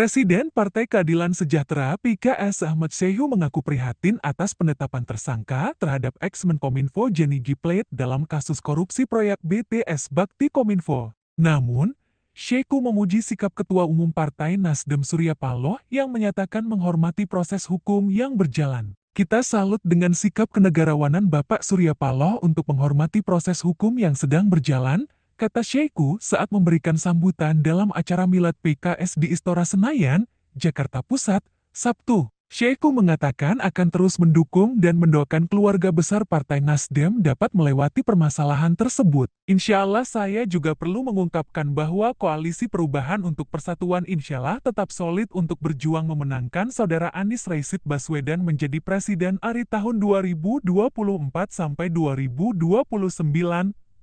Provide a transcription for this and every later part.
Presiden Partai Keadilan Sejahtera PKS Ahmad Sehu mengaku prihatin atas penetapan tersangka terhadap ex-Menkominfo Jenny G. Plate dalam kasus korupsi proyek BTS Bakti Kominfo. Namun, Syeku memuji sikap Ketua Umum Partai Nasdem Surya Paloh yang menyatakan menghormati proses hukum yang berjalan. Kita salut dengan sikap kenegarawanan Bapak Surya Paloh untuk menghormati proses hukum yang sedang berjalan, kata Syeku saat memberikan sambutan dalam acara milad PKS di Istora Senayan, Jakarta Pusat, Sabtu. Syeku mengatakan akan terus mendukung dan mendoakan keluarga besar Partai Nasdem dapat melewati permasalahan tersebut. Insya Allah saya juga perlu mengungkapkan bahwa Koalisi Perubahan untuk Persatuan insya Allah tetap solid untuk berjuang memenangkan Saudara Anies Raisid Baswedan menjadi Presiden ARI tahun 2024 sampai 2029,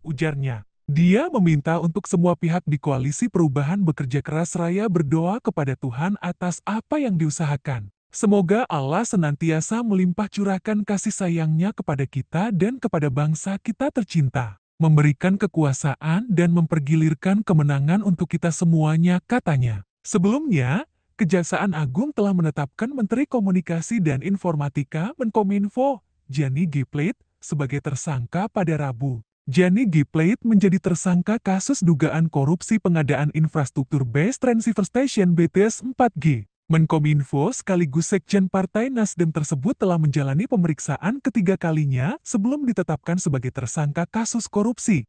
ujarnya. Dia meminta untuk semua pihak di koalisi perubahan bekerja keras raya berdoa kepada Tuhan atas apa yang diusahakan. Semoga Allah senantiasa melimpah curahkan kasih sayangnya kepada kita dan kepada bangsa kita tercinta. Memberikan kekuasaan dan mempergilirkan kemenangan untuk kita semuanya, katanya. Sebelumnya, Kejaksaan Agung telah menetapkan Menteri Komunikasi dan Informatika Menkominfo, Gianni G. Plate, sebagai tersangka pada Rabu. Gianni G. Plate menjadi tersangka kasus dugaan korupsi pengadaan infrastruktur Base Transceiver Station BTS 4G. Menkominfo sekaligus Sekjen Partai Nasdem tersebut telah menjalani pemeriksaan ketiga kalinya sebelum ditetapkan sebagai tersangka kasus korupsi.